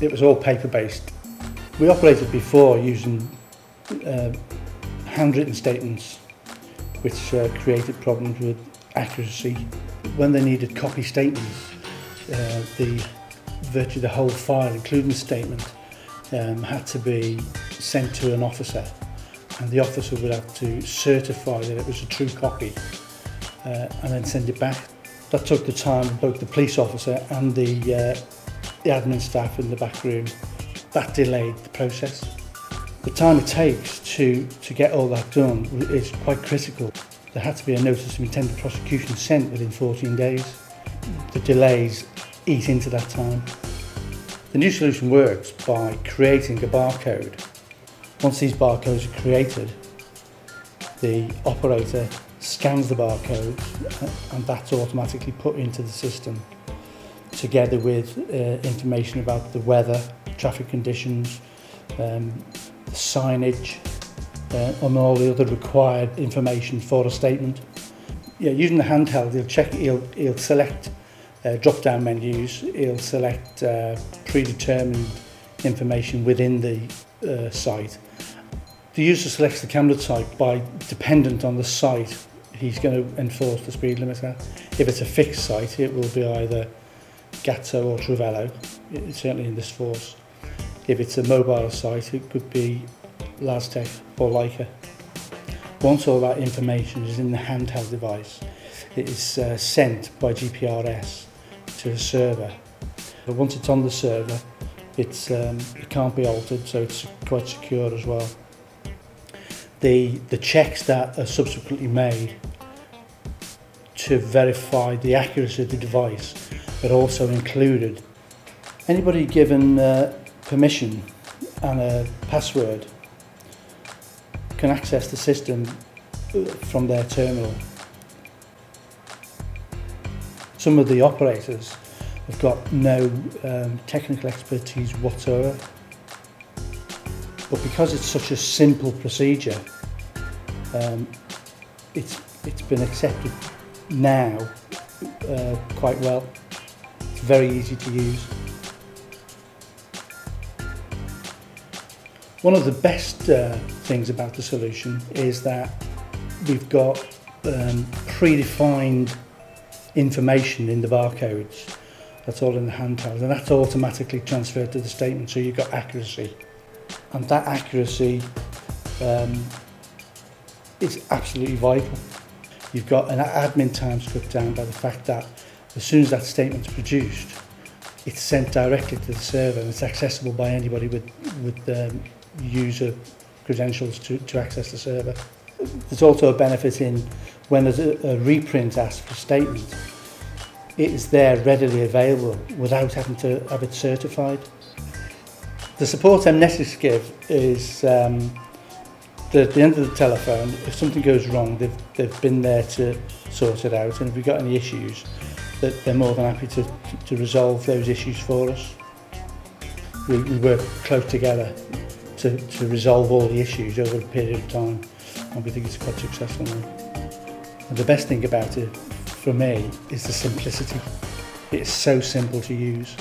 It was all paper-based. We operated before using uh, handwritten statements, which uh, created problems with accuracy. When they needed copy statements, uh, the virtually the whole file, including the statement, um, had to be sent to an officer, and the officer would have to certify that it was a true copy, uh, and then send it back. That took the time both the police officer and the, uh, the admin staff in the back room. That delayed the process. The time it takes to, to get all that done is quite critical. There had to be a notice of intended prosecution sent within 14 days. The delays eat into that time. The new solution works by creating a barcode. Once these barcodes are created, the operator scans the barcode uh, and that's automatically put into the system together with uh, information about the weather, traffic conditions, um, the signage uh, and all the other required information for a statement. Yeah, using the handheld, he'll check, he'll, he'll select uh, drop-down menus, it'll select uh, predetermined information within the uh, site. The user selects the camera type by dependent on the site he's going to enforce the speed limiter. If it's a fixed site, it will be either Gatso or Truvelo, certainly in this force. If it's a mobile site, it could be Lastec or Leica. Once all that information is in the handheld device, it is uh, sent by GPRS to a server. But once it's on the server, it's, um, it can't be altered, so it's quite secure as well. The, the checks that are subsequently made to verify the accuracy of the device but also included. Anybody given uh, permission and a password can access the system uh, from their terminal. Some of the operators have got no um, technical expertise whatsoever. But because it's such a simple procedure, um, it's, it's been accepted now uh, quite well. It's very easy to use. One of the best uh, things about the solution is that we've got um, predefined information in the barcodes. That's all in the handheld, and that's automatically transferred to the statement, so you've got accuracy. And that accuracy um, is absolutely vital. You've got an admin time cut down by the fact that as soon as that statement's produced, it's sent directly to the server and it's accessible by anybody with, with um, user credentials to, to access the server. There's also a benefit in when there's a, a reprint asked for statement, it is there readily available without having to have it certified. The support M-Netics give is um, at the end of the telephone, if something goes wrong, they've, they've been there to sort it out. And if we've got any issues, that they're more than happy to, to resolve those issues for us. We, we work close together to, to resolve all the issues over a period of time. And we think it's quite successful now. And the best thing about it, for me, is the simplicity. It's so simple to use.